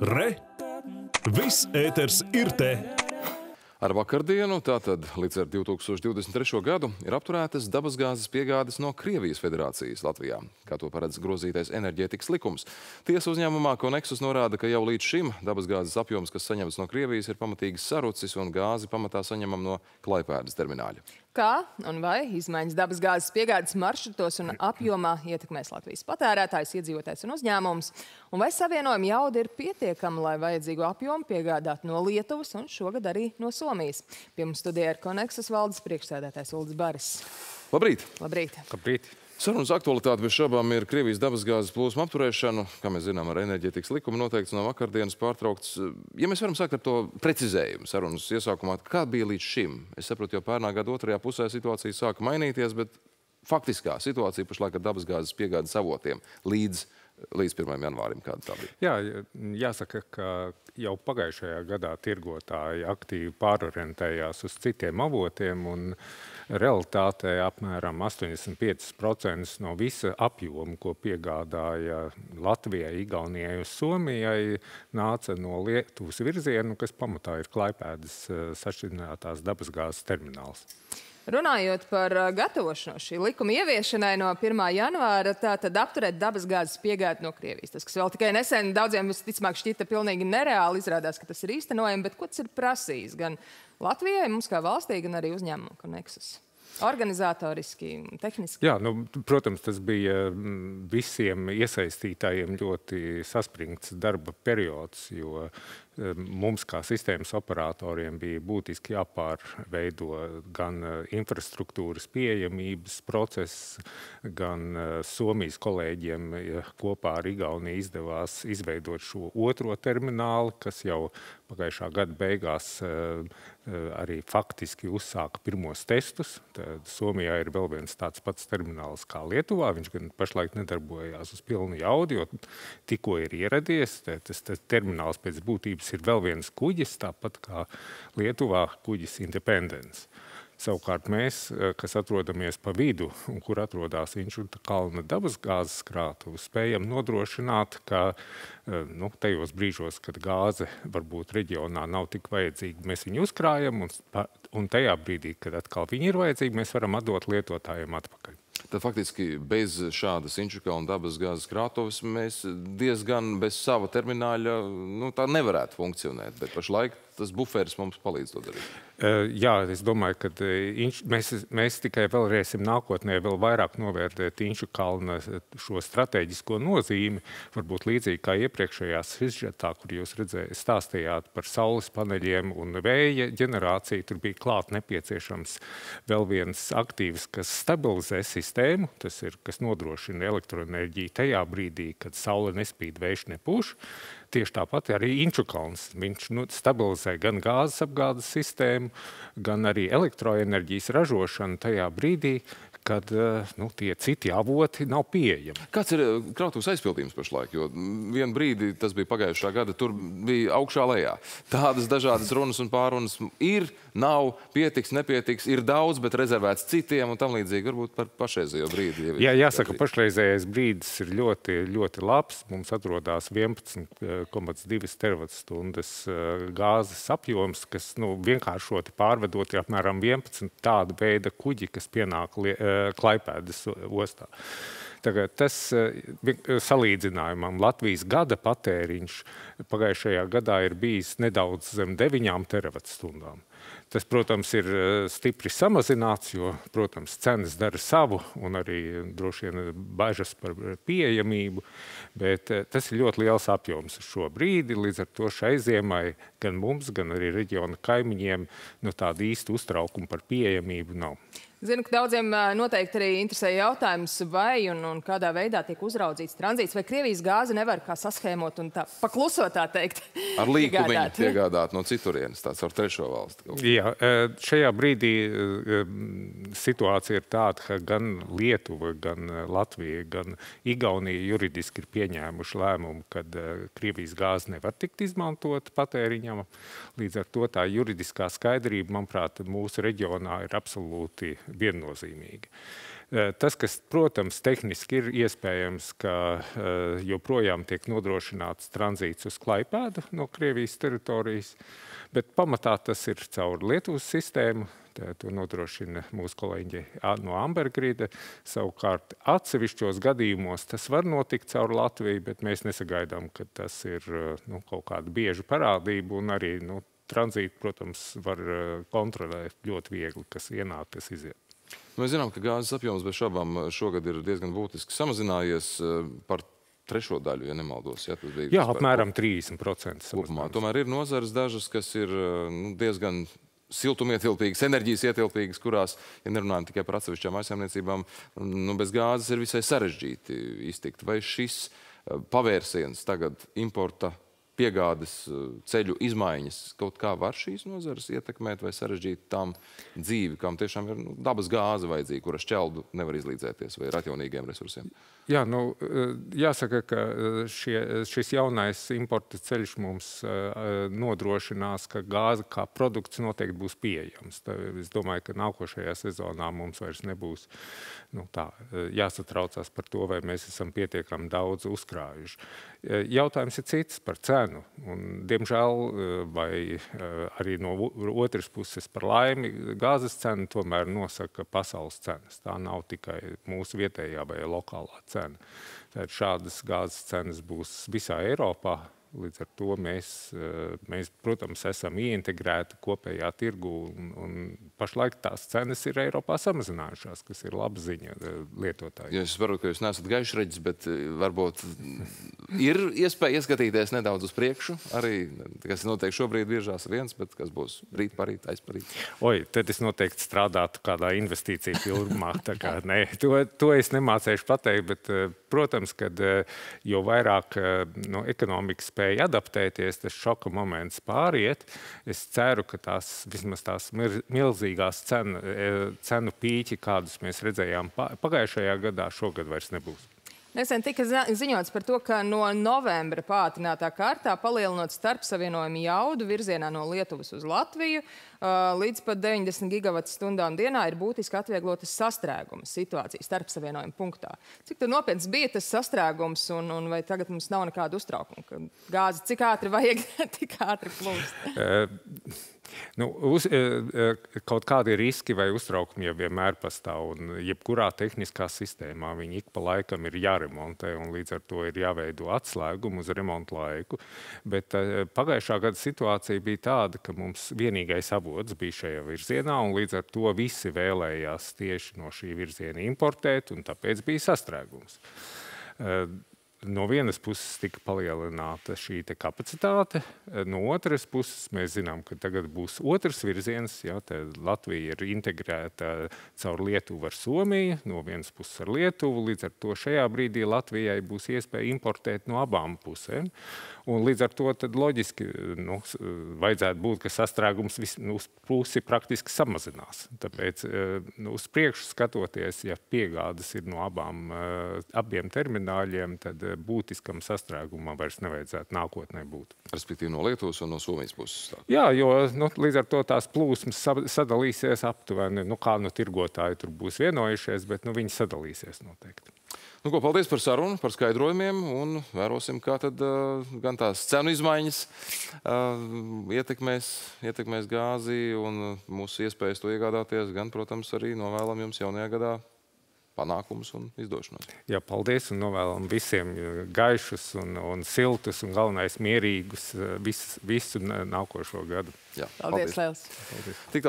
Re! Viss ēters ir te! Ar vakardienu, tātad līdz ar 2023. gadu, ir apturētas dabasgāzes piegādes no Krievijas federācijas Latvijā, kā to paredz grozītais enerģētikas likums. Tiesa uzņēmumā Konexus norāda, ka jau līdz šim dabasgāzes apjoms, kas saņemts no Krievijas, ir pamatīgi sarucis un gāzi pamatā saņemam no Klaipēdas termināļa. Kā un vai izmaiņas dabasgāzes piegādes maršrutos un apjomā ietekmēs Latvijas patērētājs, iedzīvotājs un uzņēmums? Un vai savienojuma jauda ir pietiekama, lai vajadzīgo apjomu piegādātu no Lietuvas un šogad arī no Somijas? Pie mums studijā ir Konexas valdes priekšsēdētājs Uldis Baris. Labrīt! Labrīt! Labrīt. Sarunas aktualitāte bez šaubām ir Krievijas dabasgāzes plūsma apturēšana, kā mēs zinām, ar enerģētikas likumu noteikts no vakardienas pārtraukts. Ja mēs varam sākt ar to precizējumu sarunas iesākumā, kā bija līdz šim? Es saprotu, jau pērnā gada otrajā pusē situācija sāka mainīties, bet faktiskā situācija pašlaik ar dabasgāzes piegādes avotiem līdz līdz 1. janvārim, kāda tā bija? Jā, jāsaka, ka jau pagājušajā gadā tirgotāji aktīvi pārorientējās uz citiem avotiem un realitātē apmēram 85% no visa apjoma, ko piegādāja Latvijai, Igaunijai un Somijai, nāca no Lietuvas virzienu, kas pamatā ir Klaipēdas eh, sašķidrinātās dabasgāzes termināls. Runājot par gatavošanos šī likuma ieviešanai no 1. janvāra, tātad apturēt dabasgāzes piegādi no Krievijas. Tas, kas vēl tikai nesen daudziem visticamāk šķita pilnīgi nereāli, izrādās, ka tas ir īstenojami, bet ko tas ir prasījis gan Latvijai, mums kā valstī, gan arī uzņēmumam Konexus? Organizatoriski, tehniski. Jā, nu, protams, tas bija visiem iesaistītājiem ļoti saspringts darba periods, jo mums kā sistēmas operatoriem bija būtiski jāpārveido gan infrastruktūras pieejamības process, gan Somijas kolēģiem kopā ar Igauniju izdevās izveidot šo otro terminālu, kas jau pagājušā gada beigās arī faktiski uzsāka pirmos testus. Tad Somijā ir vēl viens tāds pats termināls kā Lietuvā. Viņš gan pašlaik nedarbojās uz pilnu jaudu, jo tikko ir ieradies. Tas termināls pēc būtības ir vēl viens kuģis, tāpat kā Lietuvā kuģis Independence. Savukārt mēs, eh, kas atrodamies pa vidu un kur atrodas Inčuta kalna dabasgāzes krātuve, spējam nodrošināt, ka eh, nu, tajos brīžos, kad gāze varbūt reģionā nav tik vajadzīga, mēs viņu uzkrājam un, un tajā brīdī, kad atkal viņi ir vajadzīgi, mēs varam atdot lietotājiem atpakaļ. Tad faktiski bez šādas Inčuka un dabas gāzes krātuves mēs diezgan bez sava termināļa nu, tā nevarētu funkcionēt. Bet pašlaik tas buferis mums palīdz to darīt. Jā, es domāju, ka inš, mēs, mēs tikai vēl varēsim nākotnē vēl vairāk novērtēt Inču kalna šo strateģisko nozīmi. Varbūt līdzīgi kā iepriekšējā sižetā, kur jūs redzējāt, stāstījāt par saules paneļiem un vēja ģenerāciju. Tur bija klāt nepieciešams vēl viens aktīvs, kas stabilizē sistēmu, tas ir, kas nodrošina elektroenerģiju tajā brīdī, kad saule nespīd, vējš nepūš. Tieši tāpat arī Inčukalns. Viņš nu, stabilizē gan gāzes apgādes sistēmu, gan arī elektroenerģijas ražošanu tajā brīdī, kad eh, nu, tie citi avoti nav pieejami. Kāds ir eh, krautuvs aizpildījums pašlaik? Jo vienu brīdi, tas bija pagājušā gada, tur bija augšā lejā. Tādas dažādas runas un pārunas ir, nav, pietiks, nepietiks, ir daudz, bet rezervēts citiem un tam līdzīgi varbūt par pašreizējo brīdi. Jā, jāsaka, pašreizējais brīdis ir ļoti, ļoti labs. Mums atrodās 11,2 teravatstundas eh, gāzes apjoms, kas nu, vienkāršoti pārvedot ir apmēram 11 tāda veida kuģi, kas pienāk Klaipēdas ostā. Tagad tas salīdzinājumam Latvijas gada patēriņš pagājušajā gadā ir bijis nedaudz zem 9 teravatstundām. Tas, protams, ir stipri samazināts, jo, protams, cenas dara savu un arī droši vien bažas par pieejamību, bet tas ir ļoti liels apjoms šo brīdi. Līdz ar to šai ziemai gan mums, gan arī reģiona kaimiņiem nu, tāda īsta uztraukuma par pieejamību nav. Zinu, ka daudziem noteikti arī interesē jautājums, vai un, un kādā veidā tiek uzraudzīts tranzīts, vai Krievijas gāzi nevar kā saschēmot un tā paklusot, tā teikt. Ar līkumiņu piegādāt no citurienes, tāds ar trešo valstu. Jā, šajā brīdī situācija ir tāda, ka gan Lietuva, gan Latvija, gan Igaunija juridiski ir pieņēmuši lēmumu, kad Krievijas gāze nevar tikt izmantot patēriņam. Līdz ar to tā juridiskā skaidrība, manuprāt, mūsu reģionā ir absolūti viennozīmīgi. Tas, kas, protams, tehniski ir iespējams, ka joprojām tiek nodrošināts tranzīts uz Klaipēdu no Krievijas teritorijas, bet pamatā tas ir caur Lietuvas sistēmu. To nodrošina mūsu kolēģi no Ambergrīda. Savukārt atsevišķos gadījumos tas var notikt caur Latviju, bet mēs nesagaidām, ka tas ir nu, kaut kāda bieža parādība. Un arī nu, tranzītu, protams, var kontrolēt ļoti viegli, kas ienāk, kas iziet. Mēs zinām, ka gāzes apjoms bez šaubām šogad ir diezgan būtiski samazinājies par trešo daļu, ja nemaldos. Ja, bija Jā, apmēram 30%. Kopumā. Tomēr ir nozares dažas, kas ir nu, diezgan siltumietilpīgas, enerģijas ietilpīgas, kurās, ja nerunājam tikai par atsevišķām aizsaimniecībām, nu, bez gāzes ir visai sarežģīti iztikt. Vai šis pavērsiens tagad importa piegādes ceļu izmaiņas kaut kā var šīs nozares ietekmēt vai sarežģīt tam dzīvi, kam tiešām ir nu, dabas gāze vajadzīga, kura šķeldu nevar izlīdzēties vai ar atjaunīgiem resursiem? Jā, nu, jāsaka, ka šie, šis jaunais importa ceļš mums nodrošinās, ka gāze kā produkts noteikti būs pieejams. Tā, es domāju, ka nākošajā sezonā mums vairs nebūs nu, tā, jāsatraucās par to, vai mēs esam pietiekami daudz uzkrājuši. Jautājums ir cits par cenu. Un, diemžēl, vai arī no otras puses par laimi, gāzes cena tomēr nosaka pasaules cenas. Tā nav tikai mūsu vietējā vai lokālā cena. Tad šādas gāzes cenas būs visā Eiropā. Līdz ar to mēs, eh, mēs, protams, esam ieintegrēti kopējā tirgu, un, un pašlaik tās cenas ir Eiropā samazinājušās, kas ir laba ziņa eh, lietotājiem. Ja es saprotu, ka jūs neesat gaišreģis, bet eh, varbūt ir iespēja ieskatīties nedaudz uz priekšu. Arī, kas notiek šobrīd, biežās viens, bet kas būs rīt, parīt, aizparīt. Oi, tad es noteikti strādātu kādā investīcija filmā. Kā, ne, to, to es nemācēšu pateikt, bet, protams, kad jo vairāk no ekonomikas spēja adaptēties, tas šoka moments pāriet. Es ceru, ka tās vismaz tās milzīgās cenu, e, cenu pīķi, kādus mēs redzējām pagājušajā gadā, šogad vairs nebūs. Nesen tika ziņots par to, ka no novembra pātrinātā kārtā palielinot starpsavienojumu jaudu virzienā no Lietuvas uz Latviju līdz pat 90 gigawatu stundām dienā ir būtiski atvieglotas sastrēguma situācija starpsavienojuma punktā. Cik nopietns bija tas sastrēgums un, un vai tagad mums nav nekāda uztraukuma? Gāzi cik ātri vajag, tik ātri plūst? Nu, uz, e, e, kaut kādi riski vai uztraukumi jau vienmēr pastāv. Un jebkurā tehniskā sistēmā viņi ik pa laikam ir jāremontē, un līdz ar to ir jāveido atslēgumu uz remontu laiku. Bet e, pagājušā gada situācija bija tāda, ka mums vienīgais avots bija šajā virzienā, un līdz ar to visi vēlējās tieši no šī virziena importēt, un tāpēc bija sastrēgums no vienas puses tika palielināta šī kapacitāte, no otras puses mēs zinām, ka tagad būs otrs virziens. Ja, Latvija ir integrēta caur Lietuvu ar Somiju, no vienas puses ar Lietuvu. Līdz ar to šajā brīdī Latvijai būs iespēja importēt no abām pusēm. Un līdz ar to loģiski nu, vajadzētu būt, ka sastrēgums vis, nu, uz pusi praktiski samazinās. Tāpēc nu, uz priekšu skatoties, ja piegādes ir no abām, abiem termināļiem, tad būtiskam sastrēgumam vairs nevajadzētu nākotnē būt. Respektīvi no Lietuvas un no Somijas puses? Tā. Jā, jo nu, līdz ar to tās plūsmas sadalīsies aptuveni, nu, kā nu tirgotāji tur būs vienojušies, bet nu, viņi sadalīsies noteikti. Nu, ko, paldies par sarunu, par skaidrojumiem. Un vērosim, kā tad, uh, gan tās cenu izmaiņas uh, ietekmēs, ietekmēs gāzi un mūsu iespējas to iegādāties. Gan, protams, arī novēlam jums jaunajā gadā panākumus un izdošanos. Jā, paldies un novēlam visiem gaišus un, un siltus un galvenais mierīgus visu, visu nākošo gadu. Jā, paldies, paldies. Liels. Paldies. Tik